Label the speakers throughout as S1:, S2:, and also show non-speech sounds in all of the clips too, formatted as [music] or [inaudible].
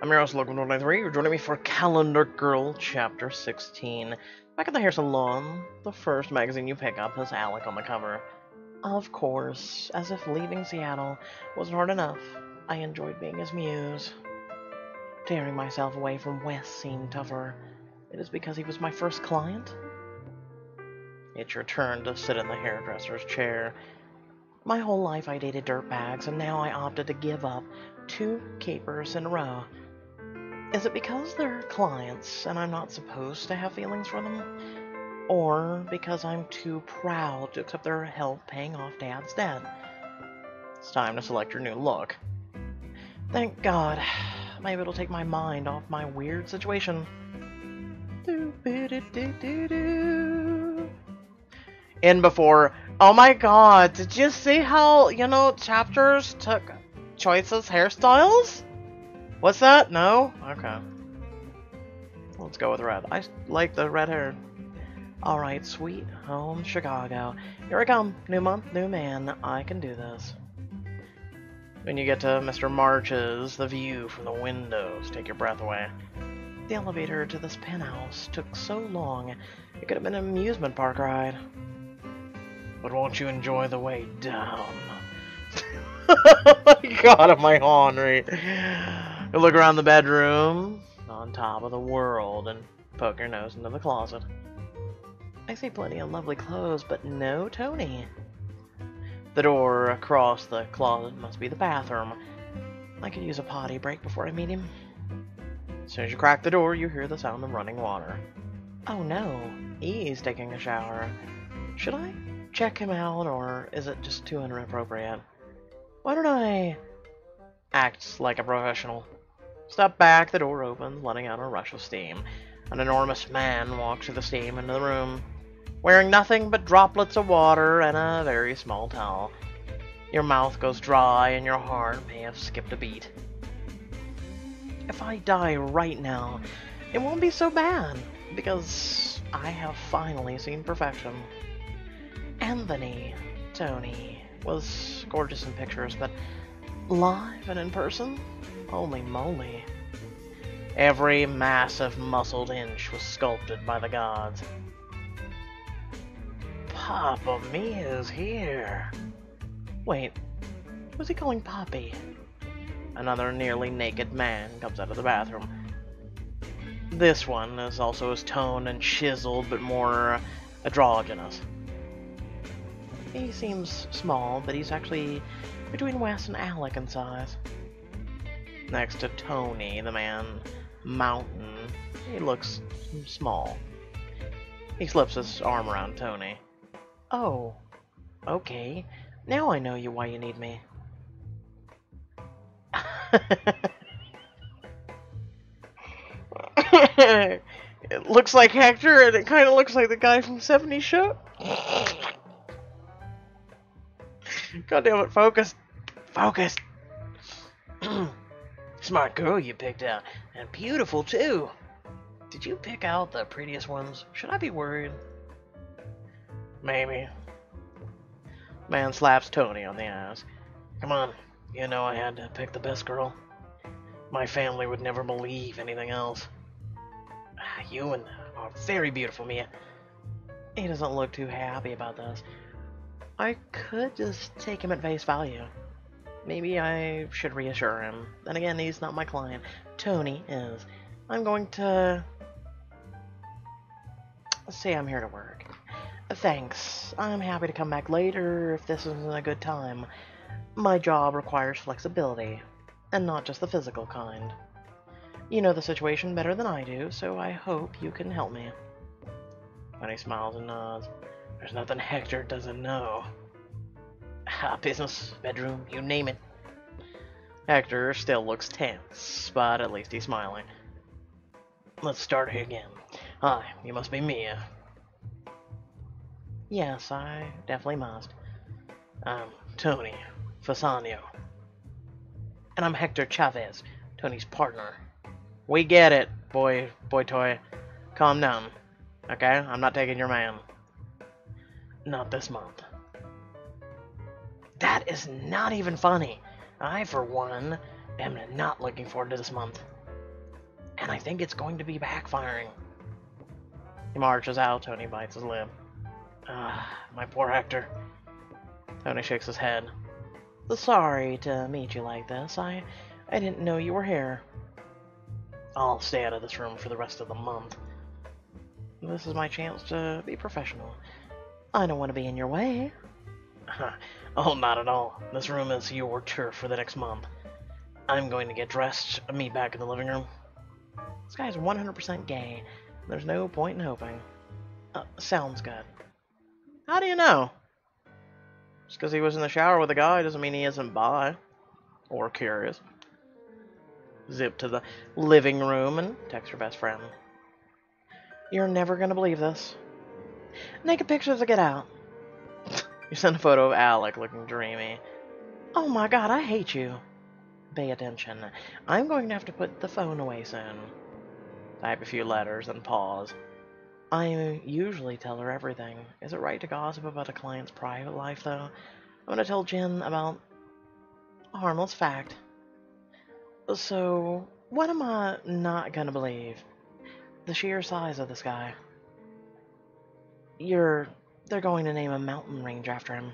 S1: I'm your host, Logan193. You're joining me for Calendar Girl Chapter 16. Back at the hair salon, the first magazine you pick up has Alec on the cover. Of course, as if leaving Seattle wasn't hard enough, I enjoyed being his muse. Tearing myself away from Wes seemed tougher. It is because he was my first client? It's your turn to sit in the hairdresser's chair. My whole life I dated dirtbags, and now I opted to give up two capers in a row. Is it because they're clients and I'm not supposed to have feelings for them? Or because I'm too proud to accept their help paying off Dad's debt? It's time to select your new look. Thank God. Maybe it'll take my mind off my weird situation. In before. Oh my god, did you see how, you know, chapters took choices hairstyles? What's that? No? Okay. Let's go with red. I like the red hair. Alright, sweet home Chicago. Here I come. New month, new man. I can do this. When you get to Mr. March's, the view from the windows take your breath away. The elevator to this penthouse took so long, it could have been an amusement park ride. But won't you enjoy the way down? [laughs] oh my god, am I ornery? You look around the bedroom, on top of the world, and poke your nose into the closet. I see plenty of lovely clothes, but no Tony. The door across the closet must be the bathroom. I could use a potty break before I meet him. As soon as you crack the door, you hear the sound of running water. Oh no, he's taking a shower. Should I check him out, or is it just too inappropriate? Why don't I act like a professional? Step back, the door opens, letting out a rush of steam. An enormous man walks through the steam into the room, wearing nothing but droplets of water and a very small towel. Your mouth goes dry and your heart may have skipped a beat. If I die right now, it won't be so bad, because I have finally seen perfection. Anthony, Tony, was gorgeous in pictures, but live and in person? Holy moly. Every massive muscled inch was sculpted by the gods. Papa Mia's here. Wait, who's he calling Papi? Another nearly naked man comes out of the bathroom. This one is also as toned and chiseled, but more androgynous. He seems small, but he's actually between Wes and Alec in size. Next to Tony, the man mountain, he looks small. He slips his arm around Tony. Oh, okay. Now I know you why you need me. [laughs] it looks like Hector, and it kind of looks like the guy from 70 Show. God damn it, focus. Focus. [clears throat] Smart girl you picked out. And beautiful, too. Did you pick out the prettiest ones? Should I be worried? Maybe. Man slaps Tony on the ass. Come on, you know I had to pick the best girl. My family would never believe anything else. Ah, you and are very beautiful, Mia. He doesn't look too happy about this. I could just take him at face value. Maybe I should reassure him. Then again, he's not my client. Tony is. I'm going to... say I'm here to work. Thanks. I'm happy to come back later if this isn't a good time. My job requires flexibility, and not just the physical kind. You know the situation better than I do, so I hope you can help me. He smiles and nods. There's nothing Hector doesn't know. Ah, business, bedroom, you name it. Hector still looks tense, but at least he's smiling. Let's start again. Hi, you must be Mia. Yes, I definitely must. I'm Tony Fasano. And I'm Hector Chavez, Tony's partner. We get it, boy, boy toy. Calm down, okay? I'm not taking your man. Not this month. That is not even funny. I, for one, am not looking forward to this month. and I think it's going to be backfiring. He marches out. Tony bites his lip. Ah, my poor Hector. Tony shakes his head. Sorry to meet you like this. I, I didn't know you were here. I'll stay out of this room for the rest of the month. This is my chance to be professional. I don't want to be in your way. [laughs] oh, not at all. This room is your turf for the next month. I'm going to get dressed, meet back in the living room. This guy's 100% gay. There's no point in hoping. Uh, sounds good. How do you know? Just because he was in the shower with a guy doesn't mean he isn't bi. Or curious. Zip to the living room and text your best friend. You're never gonna believe this. Naked pictures to get out. You send a photo of Alec looking dreamy. Oh my god, I hate you. Pay attention. I'm going to have to put the phone away soon. Type a few letters and pause. I usually tell her everything. Is it right to gossip about a client's private life, though? I'm going to tell Jen about a harmless fact. So, what am I not going to believe? The sheer size of this guy. You're... They're going to name a mountain range after him.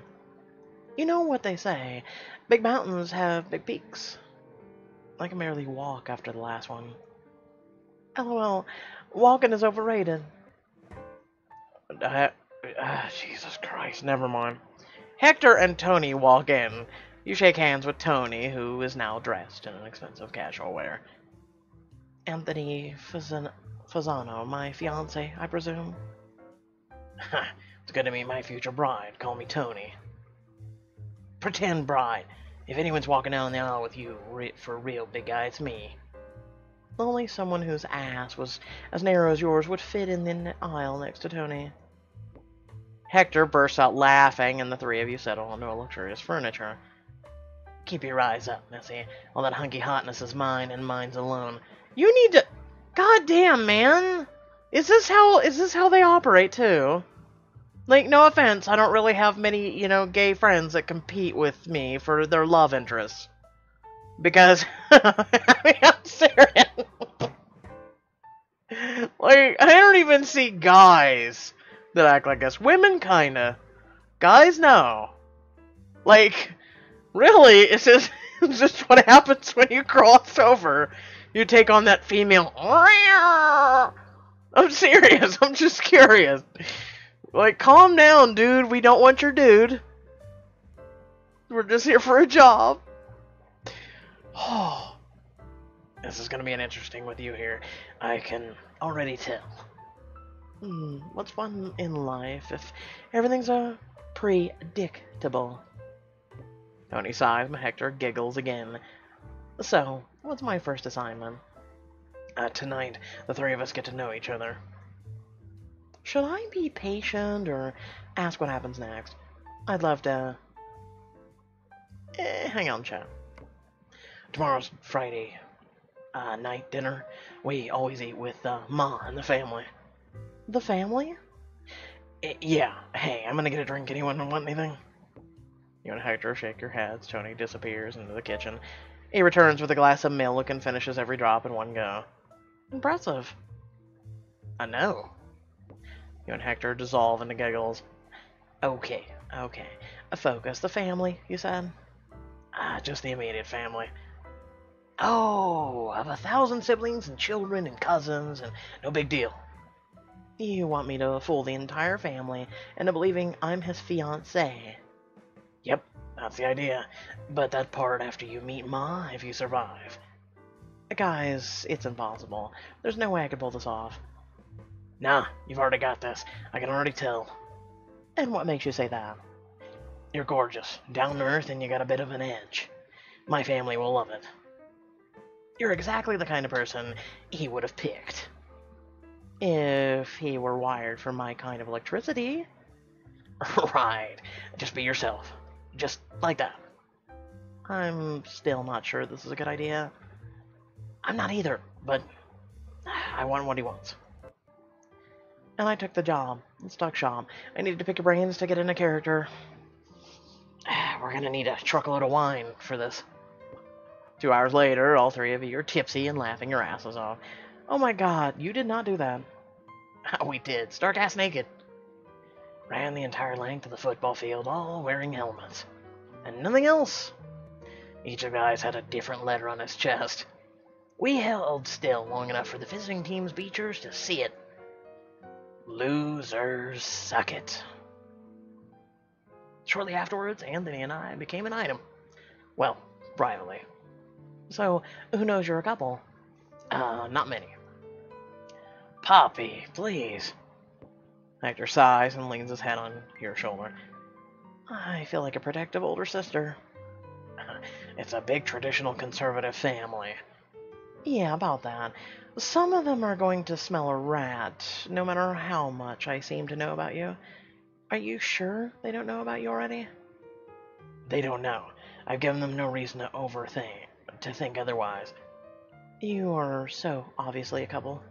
S1: You know what they say. Big mountains have big peaks. I can barely walk after the last one. LOL, walking is overrated. Uh, uh, Jesus Christ, never mind. Hector and Tony walk in. You shake hands with Tony, who is now dressed in an expensive casual wear. Anthony Fazan Fasano, my fiance, I presume? [laughs] it's to meet my future bride. Call me Tony. Pretend bride. If anyone's walking down the aisle with you for real, big guy, it's me. Only someone whose ass was as narrow as yours would fit in the aisle next to Tony. Hector bursts out laughing, and the three of you settle onto a luxurious furniture. Keep your eyes up, Missy. All that hunky hotness is mine, and mine's alone. You need to... God damn, man! Is this how is this how they operate too? Like, no offense, I don't really have many, you know, gay friends that compete with me for their love interests. Because, I [laughs] mean, I'm serious. [laughs] like, I don't even see guys that act like us. Women, kinda. Guys, no. Like, really, it's just, [laughs] it's just what happens when you cross over. You take on that female. I'm serious. I'm just curious. Like, calm down, dude. We don't want your dude. We're just here for a job. Oh, [sighs] this is going to be an interesting with you here. I can already tell. Hmm, what's fun in life if everything's a predictable? Tony sighs, but Hector giggles again. So, what's my first assignment? Uh, tonight, the three of us get to know each other. Should I be patient or ask what happens next? I'd love to... Eh, hang on, chat. Tomorrow's Friday uh, night dinner. We always eat with uh, Ma and the family. The family? I yeah. Hey, I'm gonna get a drink. Anyone want anything? You and Hector shake your heads. Tony disappears into the kitchen. He returns with a glass of milk and finishes every drop in one go. Impressive. I know. You and Hector dissolve into giggles. Okay, okay. A focus. The family, you said? Ah, just the immediate family. Oh, of a thousand siblings and children and cousins and no big deal. You want me to fool the entire family into believing I'm his fiancée? Yep, that's the idea. But that part after you meet Ma, if you survive. Guys, it's impossible. There's no way I could pull this off. Nah, you've already got this. I can already tell. And what makes you say that? You're gorgeous, down to earth, and you got a bit of an edge. My family will love it. You're exactly the kind of person he would have picked. If he were wired for my kind of electricity. [laughs] right. Just be yourself. Just like that. I'm still not sure this is a good idea. I'm not either, but I want what he wants. And I took the job. Stock shop. I needed to pick your brains to get in a character. [sighs] We're gonna need a truckload of wine for this. Two hours later, all three of you are tipsy and laughing your asses off. Oh my god, you did not do that. [laughs] we did, stark ass naked. Ran the entire length of the football field, all wearing helmets. And nothing else. Each of guys had a different letter on his chest. We held still long enough for the visiting team's beachers to see it. Losers suck it. Shortly afterwards, Anthony and I became an item. Well, privately. So, who knows you're a couple? Uh, not many. Papi, please. Hector sighs and leans his head on your shoulder. I feel like a protective older sister. [laughs] It's a big traditional conservative family. Yeah, about that. Some of them are going to smell a rat, no matter how much I seem to know about you. Are you sure they don't know about you already? They don't know. I've given them no reason to overthink, to think otherwise. You are so obviously a couple.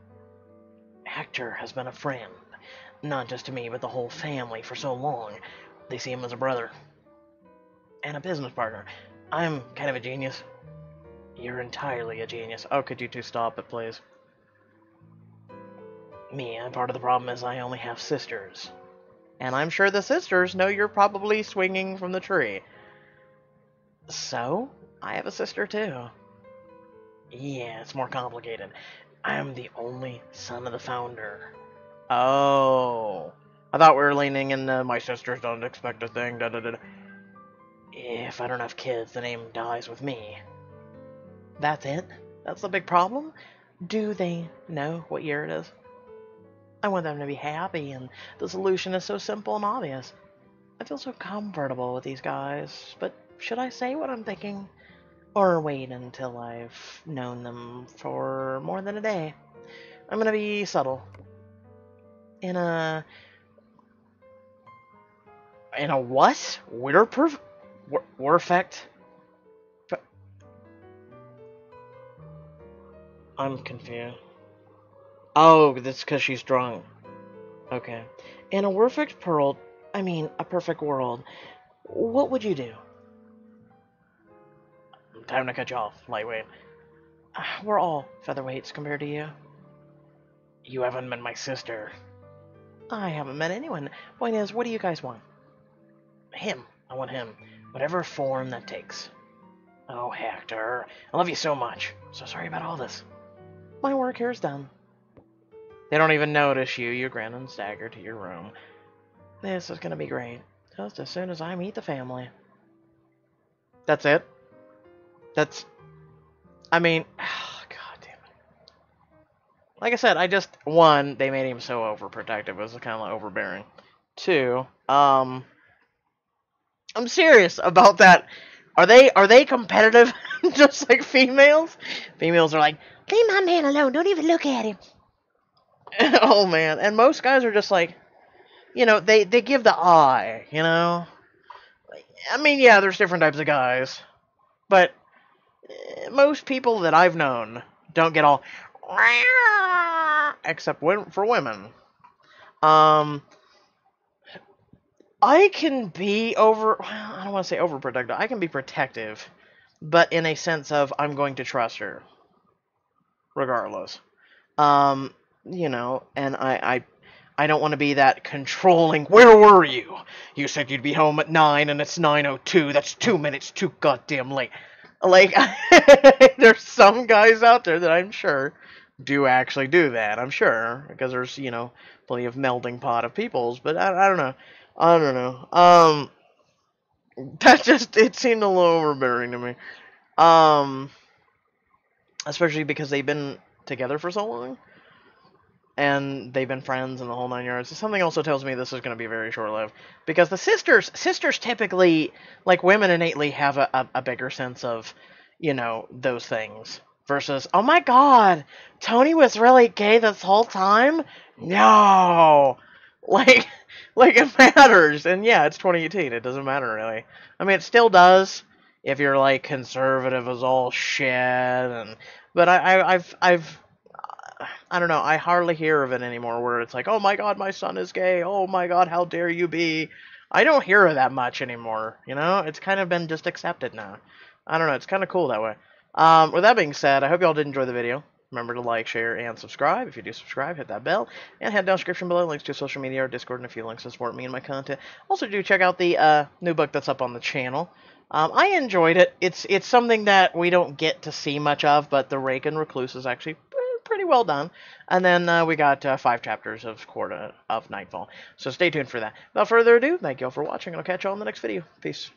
S1: Hector has been a friend, not just to me, but the whole family for so long. They see him as a brother. And a business partner. I'm kind of a genius. You're entirely a genius. Oh, could you two stop it, please? Me, and part of the problem is I only have sisters. And I'm sure the sisters know you're probably swinging from the tree. So, I have a sister too. Yeah, it's more complicated. I am the only son of the founder. Oh. I thought we were leaning into my sisters don't expect a thing, da da da. If I don't have kids, the name dies with me. That's it? That's the big problem? Do they know what year it is? I want them to be happy, and the solution is so simple and obvious. I feel so comfortable with these guys, but should I say what I'm thinking? Or wait until I've known them for more than a day? I'm gonna be subtle. In a... In a what? We're perf... We're effect? I'm confused. Oh, that's because she's drunk. Okay. In a perfect world, I mean, a perfect world, what would you do? Time to cut you off, lightweight. [sighs] We're all featherweights compared to you. You haven't met my sister. I haven't met anyone. Point is, what do you guys want? Him. I want him. Whatever form that takes. Oh, Hector. I love you so much. So sorry about all this. My work here is done. They don't even notice you. You grin and stagger to your room. This is gonna be great. Just as soon as I meet the family. That's it? That's... I mean... Oh, [sighs] God damn it. Like I said, I just... One, they made him so overprotective. It was kind of like overbearing. Two, um... I'm serious about that. Are they are they competitive [laughs] just like females? Females are like, leave my man alone, don't even look at him. [laughs] oh man, and most guys are just like, you know, they they give the eye, you know. I mean, yeah, there's different types of guys, but eh, most people that I've known don't get all except for women. Um, I can be over. [sighs] I don't want to say overprotective. I can be protective, but in a sense of I'm going to trust her, regardless. Um, you know, and I, I, I don't want to be that controlling. Where were you? You said you'd be home at nine, and it's nine oh two. That's two minutes too goddamn late. Like, [laughs] there's some guys out there that I'm sure do actually do that. I'm sure because there's you know plenty of melding pot of peoples, but I, I don't know. I don't know. Um, that just it seemed a little overbearing to me. Um, especially because they've been together for so long, and they've been friends and the whole nine yards. Something also tells me this is going to be very short lived because the sisters sisters typically like women innately have a, a, a bigger sense of you know those things versus oh my god Tony was really gay this whole time. No, like [laughs] like it matters. And yeah, it's 2018. It doesn't matter really. I mean, it still does if you're like conservative as all shit. And but I, I I've I've I don't know. I hardly hear of it anymore where it's like, oh my god, my son is gay. Oh my god, how dare you be? I don't hear of that much anymore. You know, it's kind of been just accepted now. I don't know. It's kind of cool that way. Um, with that being said, I hope y'all did enjoy the video. Remember to like, share, and subscribe. If you do subscribe, hit that bell. And head down description below, links to social media, our Discord, and a few links to support me and my content. Also, do check out the uh, new book that's up on the channel. Um, I enjoyed it. It's it's something that we don't get to see much of, but the Rake Recluse is actually pretty well done. And then uh, we got uh, five chapters of Court of Nightfall. So stay tuned for that. Without further ado, thank you all for watching, and I'll catch you all in the next video. Peace.